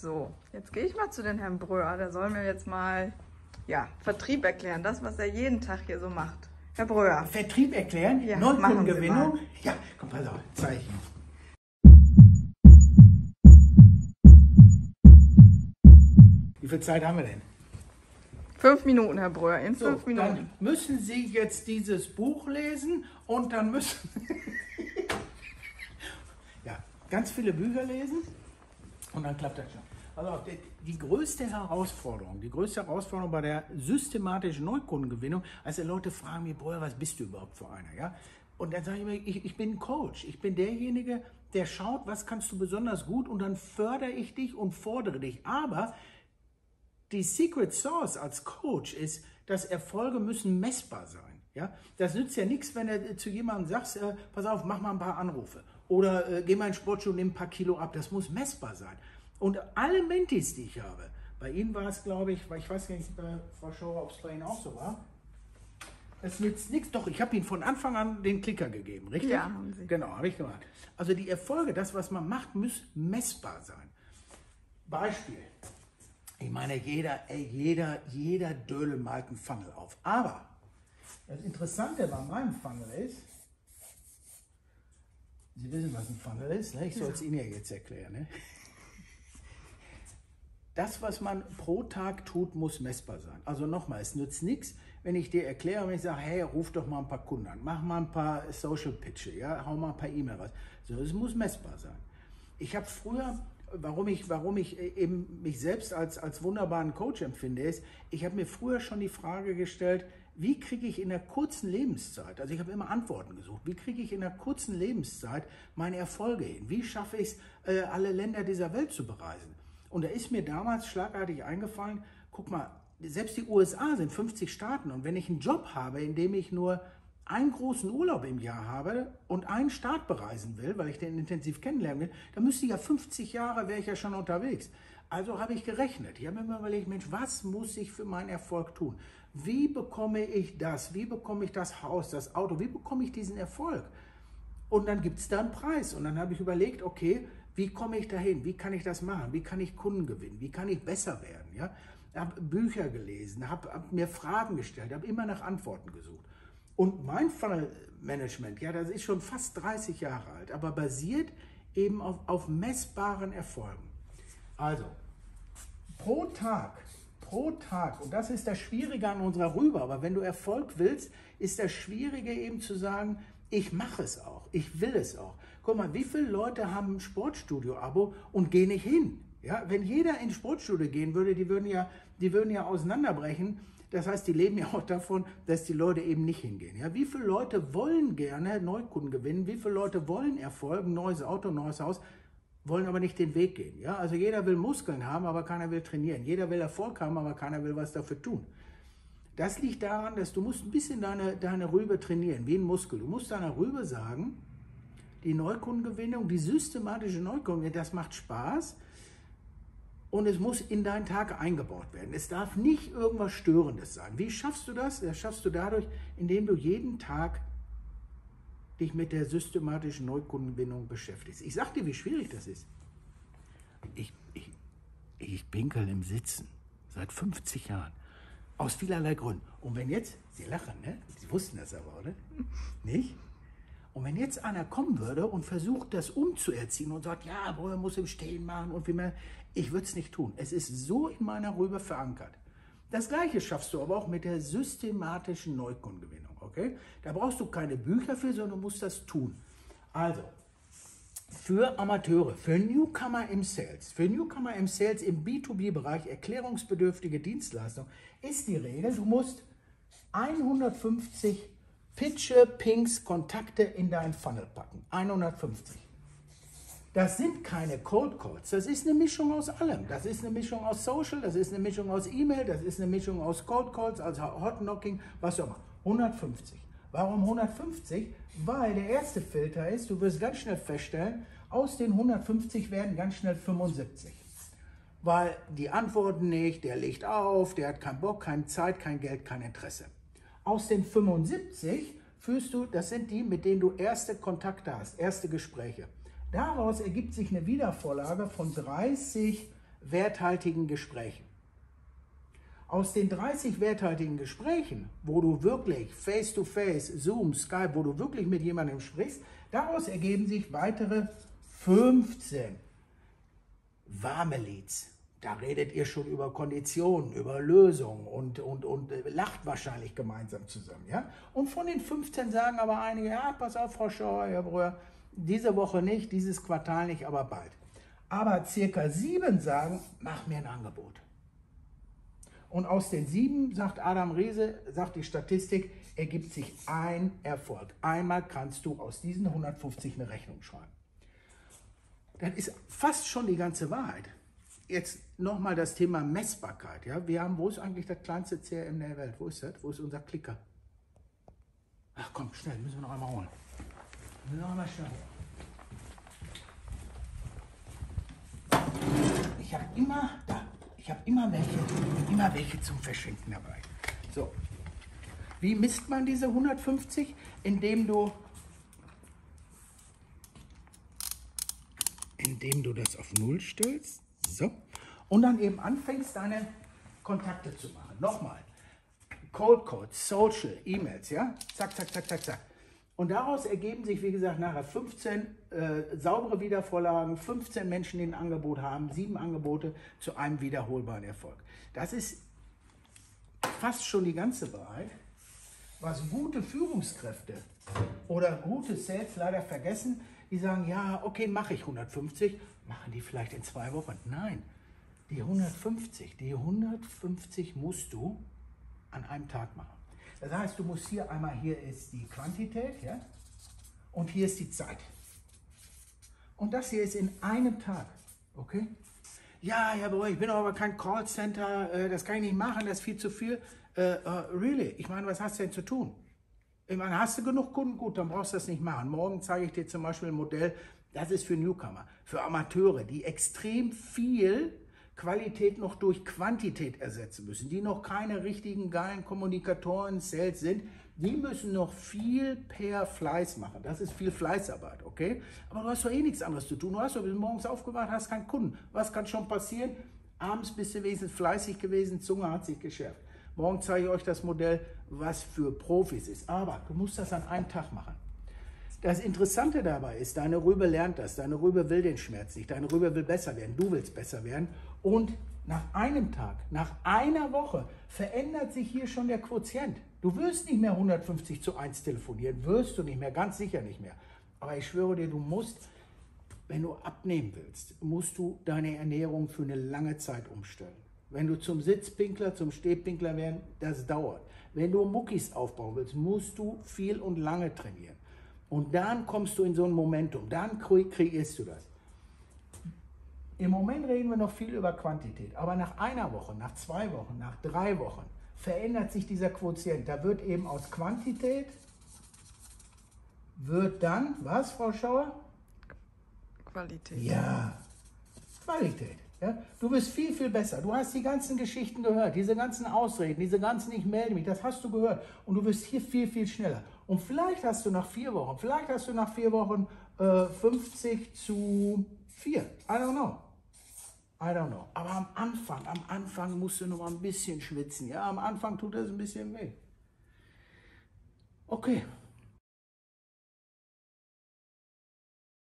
So, jetzt gehe ich mal zu den Herrn Bröer. Der soll mir jetzt mal ja, Vertrieb erklären, das, was er jeden Tag hier so macht. Herr Bröer. Vertrieb erklären? Ja, Neukundengewinnung? Ja, komm, pass auf, zeige ich Ihnen. Wie viel Zeit haben wir denn? Fünf Minuten, Herr Bröer, in So, fünf Minuten. dann müssen Sie jetzt dieses Buch lesen und dann müssen ja, ganz viele Bücher lesen und dann klappt das schon. Also die, größte Herausforderung, die größte Herausforderung bei der systematischen Neukundengewinnung, als die Leute fragen mich, Brüder, was bist du überhaupt für einer? Ja? Und dann sage ich mir, ich, ich bin Coach. Ich bin derjenige, der schaut, was kannst du besonders gut und dann fördere ich dich und fordere dich. Aber die Secret Source als Coach ist, dass Erfolge müssen messbar sein. Ja? Das nützt ja nichts, wenn du zu jemandem sagst, äh, pass auf, mach mal ein paar Anrufe. Oder äh, geh mal in den Sportschuh und nimm ein paar Kilo ab. Das muss messbar sein. Und alle Mentis, die ich habe, bei Ihnen war es, glaube ich, weil ich weiß gar nicht, bei Frau Schauer, ob es bei Ihnen auch so war. Es nützt nichts. Doch, ich habe Ihnen von Anfang an den Klicker gegeben, richtig? Ja, haben Sie. Genau, habe ich gemacht. Also die Erfolge, das, was man macht, muss messbar sein. Beispiel. Ich meine, jeder, ey, jeder, jeder Dödel malt einen Funnel auf. Aber das Interessante bei meinem Funnel ist, Sie wissen, was ein Funnel ist, ne? ich soll es Ihnen ja jetzt erklären. Ne? Das, was man pro Tag tut, muss messbar sein. Also nochmal, es nützt nichts, wenn ich dir erkläre, wenn ich sage, hey, ruf doch mal ein paar Kunden an, mach mal ein paar Social Pitche, ja, hau mal ein paar E-Mail raus. So, es muss messbar sein. Ich habe früher, warum ich, warum ich eben mich selbst als, als wunderbaren Coach empfinde, ist, ich habe mir früher schon die Frage gestellt, wie kriege ich in der kurzen Lebenszeit, also ich habe immer Antworten gesucht, wie kriege ich in der kurzen Lebenszeit meine Erfolge hin? Wie schaffe ich es, äh, alle Länder dieser Welt zu bereisen? Und da ist mir damals schlagartig eingefallen, guck mal, selbst die USA sind 50 Staaten und wenn ich einen Job habe, in dem ich nur einen großen Urlaub im Jahr habe und einen Staat bereisen will, weil ich den intensiv kennenlernen will, dann müsste ich ja 50 Jahre, wäre ich ja schon unterwegs. Also habe ich gerechnet. Ich habe mir überlegt, Mensch, was muss ich für meinen Erfolg tun? Wie bekomme ich das? Wie bekomme ich das Haus, das Auto? Wie bekomme ich diesen Erfolg? Und dann gibt es da einen Preis. Und dann habe ich überlegt, okay, wie komme ich dahin? Wie kann ich das machen? Wie kann ich Kunden gewinnen? Wie kann ich besser werden? Ja? habe Bücher gelesen, habe hab mir Fragen gestellt, habe immer nach Antworten gesucht. Und mein Funnel-Management, ja, das ist schon fast 30 Jahre alt, aber basiert eben auf, auf messbaren Erfolgen. Also, pro Tag, pro Tag, und das ist das Schwierige an unserer Rübe, aber wenn du Erfolg willst, ist das Schwierige eben zu sagen, ich mache es auch, ich will es auch. Guck mal, wie viele Leute haben ein Sportstudio-Abo und gehen nicht hin? Ja, wenn jeder ins Sportstudio gehen würde, die würden ja, die würden ja auseinanderbrechen. Das heißt, die leben ja auch davon, dass die Leute eben nicht hingehen. Ja, wie viele Leute wollen gerne Neukunden gewinnen? Wie viele Leute wollen Erfolg, neues Auto, neues Haus, wollen aber nicht den Weg gehen? Ja, also jeder will Muskeln haben, aber keiner will trainieren. Jeder will Erfolg haben, aber keiner will was dafür tun. Das liegt daran, dass du musst ein bisschen deine, deine Rübe trainieren, wie ein Muskel. Du musst deiner Rübe sagen, die Neukundengewinnung, die systematische Neukundengewinnung, das macht Spaß und es muss in deinen Tag eingebaut werden. Es darf nicht irgendwas Störendes sein. Wie schaffst du das? Das schaffst du dadurch, indem du jeden Tag dich mit der systematischen Neukundengewinnung beschäftigst. Ich sag dir, wie schwierig das ist. Ich, ich, ich pinkel im Sitzen seit 50 Jahren. Aus vielerlei Gründen. Und wenn jetzt, Sie lachen, ne? Sie wussten das aber, oder? Nicht? Und wenn jetzt einer kommen würde und versucht, das umzuerziehen und sagt, ja, Bruder muss im Stehen machen und wie man, ich würde es nicht tun. Es ist so in meiner Rübe verankert. Das Gleiche schaffst du aber auch mit der systematischen Neukundengewinnung, okay? Da brauchst du keine Bücher für, sondern du musst das tun. Also, für Amateure, für Newcomer im Sales, für Newcomer im Sales im B2B-Bereich, erklärungsbedürftige Dienstleistung, ist die Regel, du musst 150 Pitche, Pings, Kontakte in deinen Funnel packen. 150. Das sind keine Cold Calls, das ist eine Mischung aus allem. Das ist eine Mischung aus Social, das ist eine Mischung aus E-Mail, das ist eine Mischung aus Cold Calls, also Hot Knocking, was auch immer. 150. Warum 150? Weil der erste Filter ist, du wirst ganz schnell feststellen, aus den 150 werden ganz schnell 75. Weil die antworten nicht, der legt auf, der hat keinen Bock, keine Zeit, kein Geld, kein Interesse. Aus den 75 führst du, das sind die, mit denen du erste Kontakte hast, erste Gespräche. Daraus ergibt sich eine Wiedervorlage von 30 werthaltigen Gesprächen. Aus den 30 werthaltigen Gesprächen, wo du wirklich face-to-face, Zoom, Skype, wo du wirklich mit jemandem sprichst, daraus ergeben sich weitere 15 warme Leads. Da redet ihr schon über Konditionen, über Lösungen und, und, und äh, lacht wahrscheinlich gemeinsam zusammen. Ja? Und von den 15 sagen aber einige, ja, pass auf, Frau Schauer, Herr Breuer, diese Woche nicht, dieses Quartal nicht, aber bald. Aber circa sieben sagen, mach mir ein Angebot. Und aus den sieben, sagt Adam Riese, sagt die Statistik, ergibt sich ein Erfolg. Einmal kannst du aus diesen 150 eine Rechnung schreiben. Das ist fast schon die ganze Wahrheit. Jetzt nochmal das Thema Messbarkeit. Ja? Wir haben, wo ist eigentlich das kleinste CRM der Welt? Wo ist das? Wo ist unser Klicker? Ach komm, schnell, müssen wir noch einmal holen. Müssen wir noch einmal schnell holen. Ich habe immer, da, ich habe immer welche, immer welche zum Verschenken dabei. So. Wie misst man diese 150? Indem du indem du das auf Null stellst. So. Und dann eben anfängst, deine Kontakte zu machen. Nochmal. Cold Code, Social, E-Mails, ja? Zack, zack, zack, zack, zack. Und daraus ergeben sich, wie gesagt, nachher 15 äh, saubere Wiedervorlagen, 15 Menschen, die ein Angebot haben, sieben Angebote zu einem wiederholbaren Erfolg. Das ist fast schon die ganze Wahrheit, was gute Führungskräfte oder gute Sales leider vergessen, die sagen, ja, okay, mache ich 150, machen die vielleicht in zwei Wochen. Nein, die 150, die 150 musst du an einem Tag machen. Das heißt, du musst hier einmal, hier ist die Quantität, ja, und hier ist die Zeit. Und das hier ist in einem Tag, okay? Ja, Herr Breuer, ich bin aber kein Callcenter, äh, das kann ich nicht machen, das ist viel zu viel. Uh, uh, really? Ich meine, was hast du denn zu tun? Ich meine, hast du genug Kunden? Gut, dann brauchst du das nicht machen. Morgen zeige ich dir zum Beispiel ein Modell, das ist für Newcomer, für Amateure, die extrem viel Qualität noch durch Quantität ersetzen müssen, die noch keine richtigen geilen Kommunikatoren, Sales sind, die müssen noch viel per Fleiß machen. Das ist viel Fleißarbeit, okay? Aber du hast doch eh nichts anderes zu tun. Du hast doch morgens aufgewacht, hast keinen Kunden. Was kann schon passieren? Abends bist du wenigstens fleißig gewesen, Zunge hat sich geschärft. Morgen zeige ich euch das Modell, was für Profis ist. Aber du musst das an einem Tag machen. Das Interessante dabei ist, deine Rübe lernt das, deine Rübe will den Schmerz nicht, deine Rübe will besser werden, du willst besser werden. Und nach einem Tag, nach einer Woche verändert sich hier schon der Quotient. Du wirst nicht mehr 150 zu 1 telefonieren, wirst du nicht mehr, ganz sicher nicht mehr. Aber ich schwöre dir, du musst, wenn du abnehmen willst, musst du deine Ernährung für eine lange Zeit umstellen. Wenn du zum Sitzpinkler, zum Stehpinkler werden, das dauert. Wenn du Muckis aufbauen willst, musst du viel und lange trainieren. Und dann kommst du in so ein Momentum, dann kreierst du das. Im Moment reden wir noch viel über Quantität, aber nach einer Woche, nach zwei Wochen, nach drei Wochen verändert sich dieser Quotient. Da wird eben aus Quantität, wird dann, was, Frau Schauer? Qualität. Ja, Qualität. Ja? Du bist viel, viel besser. Du hast die ganzen Geschichten gehört, diese ganzen Ausreden, diese ganzen Ich melde mich, das hast du gehört. Und du wirst hier viel, viel schneller. Und vielleicht hast du nach vier Wochen, vielleicht hast du nach vier Wochen äh, 50 zu 4. I don't know. I don't know. Aber am Anfang, am Anfang musst du noch mal ein bisschen schwitzen. Ja, am Anfang tut das ein bisschen weh. Okay,